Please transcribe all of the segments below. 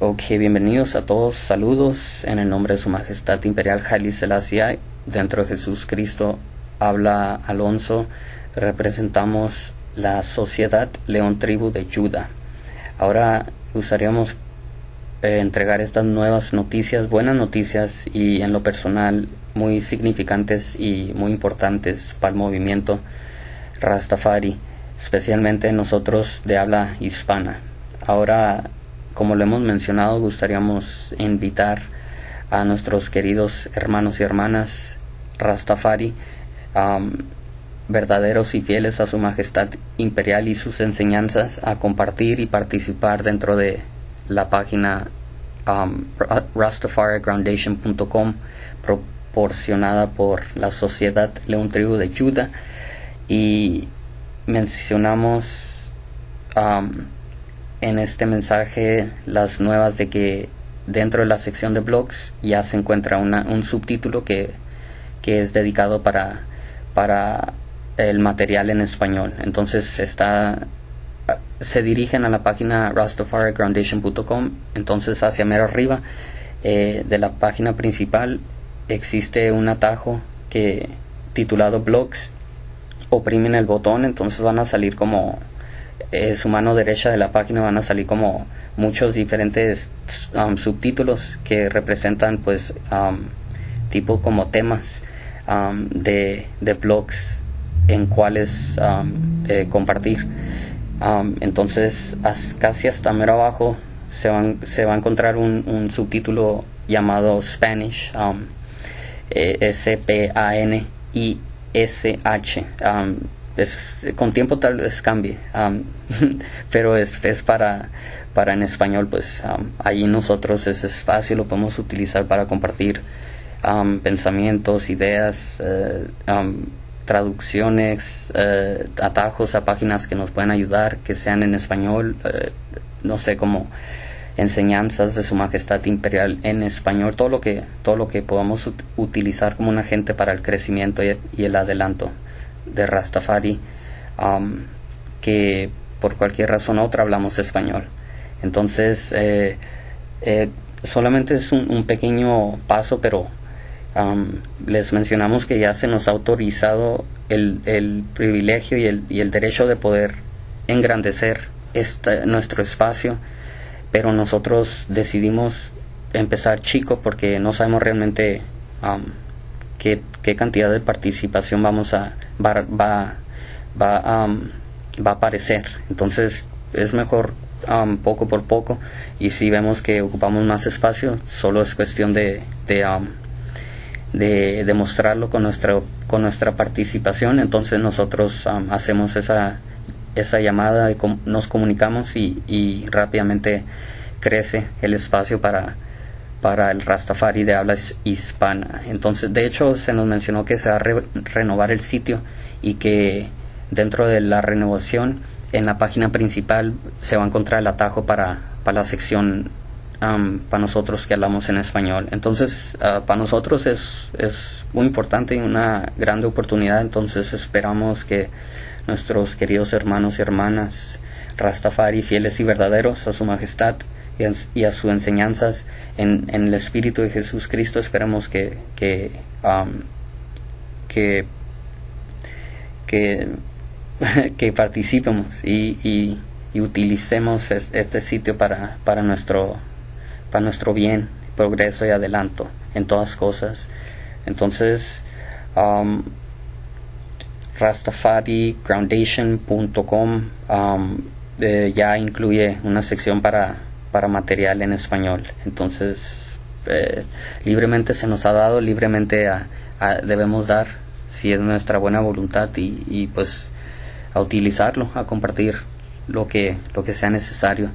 Ok, bienvenidos a todos, saludos en el nombre de Su Majestad Imperial Haile Selassie, dentro de Jesús Cristo habla Alonso, representamos la Sociedad León Tribu de Judá. Ahora gustaríamos eh, entregar estas nuevas noticias, buenas noticias y en lo personal muy significantes y muy importantes para el movimiento Rastafari, especialmente nosotros de habla hispana. Ahora como lo hemos mencionado, gustaríamos invitar a nuestros queridos hermanos y hermanas Rastafari, verdaderos y fieles a su majestad imperial y sus enseñanzas, a compartir y participar dentro de la página um, rastafarigroundation.com proporcionada por la Sociedad León Tribu de Judá y mencionamos en este mensaje las nuevas de que dentro de la sección de blogs ya se encuentra un subtítulo que, que, es dedicado para, para el material en español. Entonces está se dirigen a la página rastafarigroundation.com entonces hacia mero arriba eh, de la página principal existe un atajo que titulado blogs oprimen el botón entonces van a salir como eh, su mano derecha de la página van a salir como muchos diferentes um, subtítulos que representan pues um, tipo como temas um, de, de, blogs en cuales eh, compartir. Entonces casi hasta mero abajo se, van, se va a encontrar un, un subtítulo llamado Spanish eh, S-P-A-N-I-S-H con tiempo tal vez cambie, pero es, es para, para en español, pues ahí nosotros ese espacio lo podemos utilizar para compartir pensamientos, ideas, eh, traducciones, eh, atajos a páginas que nos puedan ayudar, que sean en español, eh, no sé, como enseñanzas de su majestad imperial en español, todo lo que, todo lo que podamos utilizar como un agente para el crecimiento y el adelanto de Rastafari um, que por cualquier razón u otra hablamos español. Entonces, eh, eh, solamente es un, pequeño paso, pero um, les mencionamos que ya se nos ha autorizado el, el privilegio y el, y el, derecho de poder engrandecer este, nuestro espacio, pero nosotros decidimos empezar chico porque no sabemos realmente um, qué, qué cantidad de participación vamos a va, va, va, va a aparecer. Entonces es mejor poco por poco. Y si vemos que ocupamos más espacio solo es cuestión de de, de demostrarlo con nuestra con nuestra participación. Entonces nosotros hacemos esa esa llamada nos comunicamos y, y rápidamente crece el espacio para para el Rastafari de habla hispana. Entonces, de hecho, se nos mencionó que se va a renovar el sitio y que dentro de la renovación, en la página principal, se va a encontrar el atajo para, para la sección para nosotros que hablamos en español. Entonces, ah, para nosotros es, es muy importante y una grande oportunidad. Entonces, esperamos que nuestros queridos hermanos y hermanas Rastafari, fieles y verdaderos a su majestad y a, y sus enseñanzas, en, el Espíritu de Jesús Cristo esperamos que, que, um, que, que, participemos y, y, utilicemos este sitio para, para, nuestro, para nuestro bien, progreso y adelanto en todas cosas. Entonces, um, rastafarigroundation.com um, eh, ya incluye una sección para para material en español. Entonces, eh, libremente se nos ha dado, libremente debemos dar, si es nuestra buena voluntad, y, pues a utilizarlo, a compartir lo que, lo que sea necesario.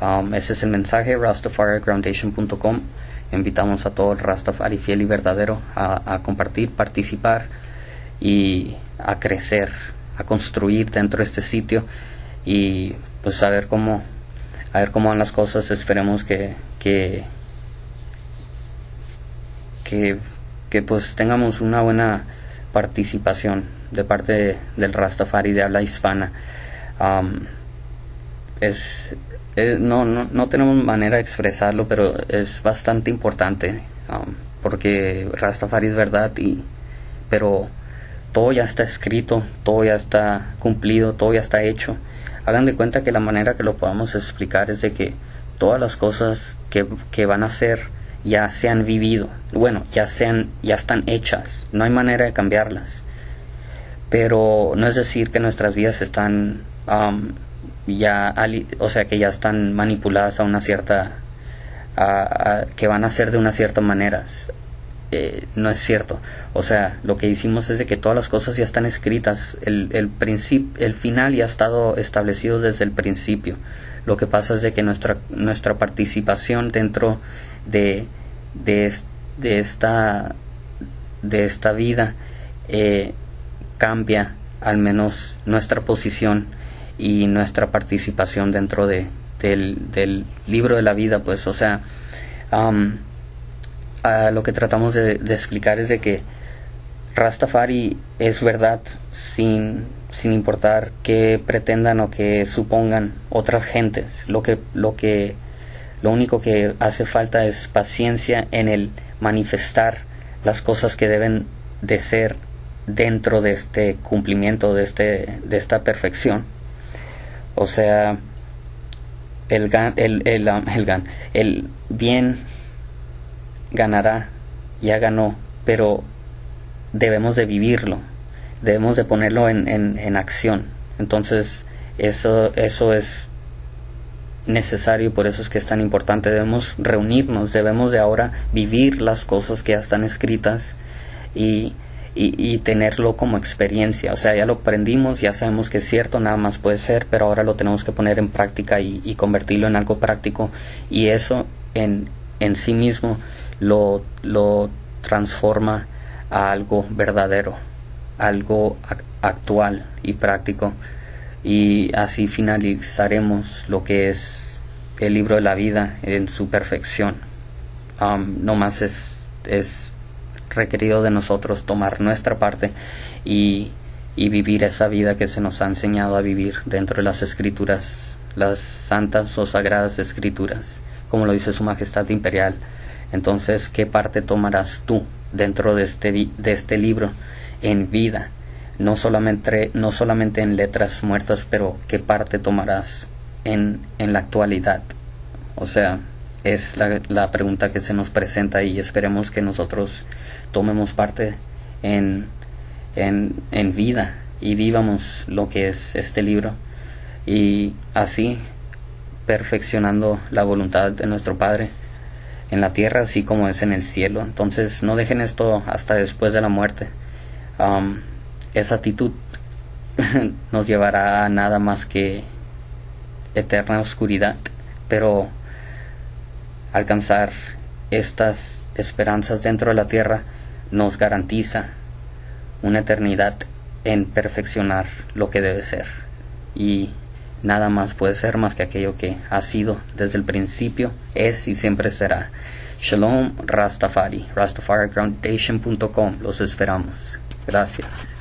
Um, ese es el mensaje, rastafarigroundation.com. Invitamos a todo el Rastafari fiel y verdadero a, a compartir, participar y a crecer, a construir dentro de este sitio y pues saber cómo a ver cómo van las cosas, esperemos que, que, que, pues tengamos una buena participación de parte del Rastafari de habla hispana. es, eh, no, no, no, tenemos manera de expresarlo, pero es bastante importante um, porque Rastafari es verdad y pero todo ya está escrito, todo ya está cumplido, todo ya está hecho. Hagan de cuenta que la manera que lo podamos explicar es de que todas las cosas que, que van a ser ya se han vivido, bueno, ya sean, ya están hechas, no hay manera de cambiarlas. Pero no es decir que nuestras vidas están um, ya, o sea, que ya están manipuladas a una cierta, que van a ser de una cierta manera. No es cierto. O sea, lo que hicimos es de que todas las cosas ya están escritas. El, el, el final ya ha estado establecido desde el principio. Lo que pasa es de que nuestra, nuestra participación dentro de, de, de esta, de esta vida eh, cambia al menos nuestra posición y nuestra participación dentro de, del libro de la vida, pues, o sea, lo que tratamos de, explicar es de que Rastafari es verdad sin, sin importar que pretendan o que supongan otras gentes. Lo que, lo que, lo único que hace falta es paciencia en el manifestar las cosas que deben de ser dentro de este cumplimiento, de, este, de esta perfección. O sea, el, el, el, el, el bien ganará, ya ganó, pero debemos de vivirlo, debemos de ponerlo en, en, en acción. Entonces, eso, eso es necesario, por eso es que es tan importante. Debemos reunirnos, debemos de ahora vivir las cosas que ya están escritas y y, tenerlo como experiencia. O sea, ya lo aprendimos, ya sabemos que es cierto, nada más puede ser, pero ahora lo tenemos que poner en práctica y, convertirlo en algo práctico. Y eso en, en sí mismo lo, lo transforma a algo verdadero, algo actual y práctico. Y así finalizaremos lo que es el libro de la vida en su perfección. Um, no más es, es requerido de nosotros tomar nuestra parte y, y vivir esa vida que se nos ha enseñado a vivir dentro de las escrituras, las santas o sagradas escrituras, como lo dice Su Majestad Imperial. Entonces, ¿qué parte tomarás tú dentro de este, de este libro en vida? No solamente, no solamente en letras muertas, pero ¿qué parte tomarás en, en la actualidad? O sea, es la, la pregunta que se nos presenta y esperemos que nosotros tomemos parte en, en, en vida y vivamos lo que es este libro y así perfeccionando la voluntad de nuestro Padre en la tierra así como es en el cielo. Entonces no dejen esto hasta después de la muerte. Um, esa actitud nos llevará a nada más que eterna oscuridad, pero alcanzar estas esperanzas dentro de la tierra nos garantiza una eternidad en perfeccionar lo que debe ser. Y nada más puede ser más que aquello que ha sido desde el principio, es y siempre será. Shalom Rastafari, rastafarigroundation.com, los esperamos. Gracias.